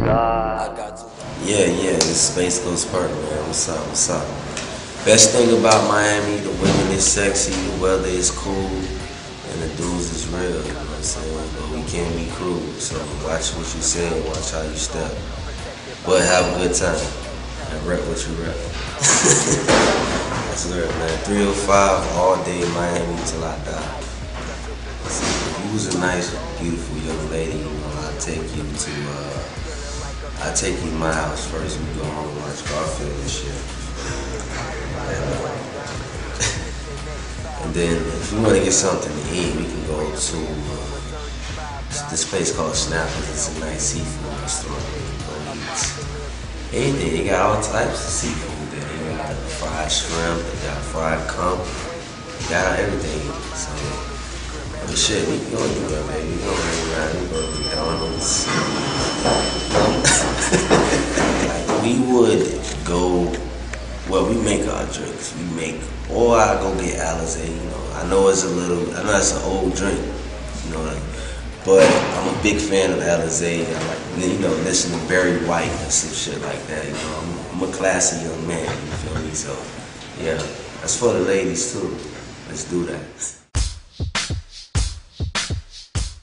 Yeah, yeah, it's Space Ghost Purrp, man. What's up, what's up? Best thing about Miami, the women is sexy, the weather is cool, and the dudes is real, you know what I'm saying? But we can't be cruel, so watch what you say and watch how you step. But have a good time, and rep what you rep. That's it, man. 305 all day Miami till I die. You was a nice, beautiful young lady, you know, I'll take you to, uh, I'll take you to my house first. We go home and watch Garfield and shit. And, uh, and then if you want to get something to eat, we can go to uh, this place called Snappers. It's a nice seafood restaurant. Go eat anything. They got all types of seafood there. They got fried shrimp, they got fried cum, they got everything. So, but shit, we can go do that, around, we go would go well we make our drinks. We make or I go get Alizé you know. I know it's a little I know it's an old drink you know but I'm a big fan of Alizé. I like you know listen to Barry White and some shit like that you know. I'm, I'm a classy young man you feel me? So yeah that's for the ladies too. Let's do that